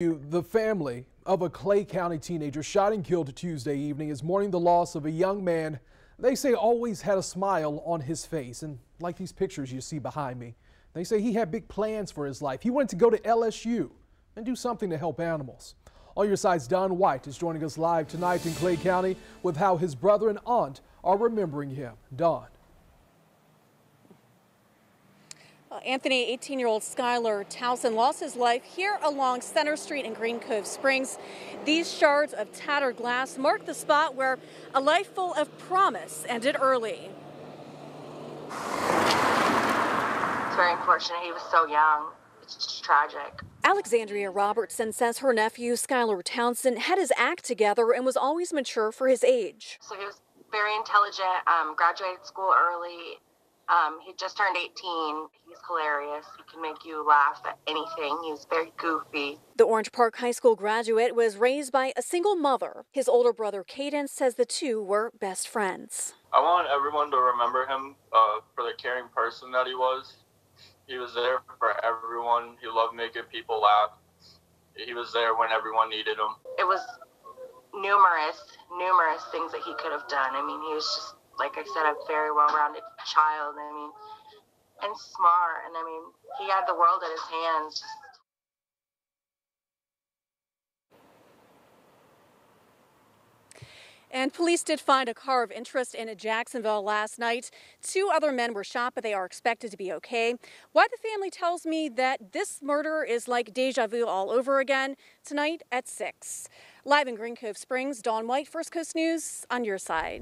The family of a Clay County teenager shot and killed Tuesday evening is mourning the loss of a young man they say always had a smile on his face. And like these pictures you see behind me, they say he had big plans for his life. He wanted to go to LSU and do something to help animals. On your side's Don White is joining us live tonight in Clay County with how his brother and aunt are remembering him. Don. Uh, Anthony, 18-year-old Skylar Townsend lost his life here along Center Street in Green Cove Springs. These shards of tattered glass mark the spot where a life full of promise ended early. It's very unfortunate. He was so young. It's just tragic. Alexandria Robertson says her nephew, Skylar Townsend, had his act together and was always mature for his age. So he was very intelligent, um, graduated school early, um, he just turned 18. He's hilarious. He can make you laugh at anything. He's very goofy. The Orange Park High School graduate was raised by a single mother. His older brother, Caden, says the two were best friends. I want everyone to remember him uh, for the caring person that he was. He was there for everyone. He loved making people laugh. He was there when everyone needed him. It was numerous, numerous things that he could have done. I mean, he was just like I said, a very well-rounded child. I mean, and smart. And I mean, he had the world at his hands. And police did find a car of interest in Jacksonville last night. Two other men were shot, but they are expected to be okay. Why the family tells me that this murder is like deja vu all over again tonight at 6. Live in Green Cove Springs, Dawn White, First Coast News, on your side.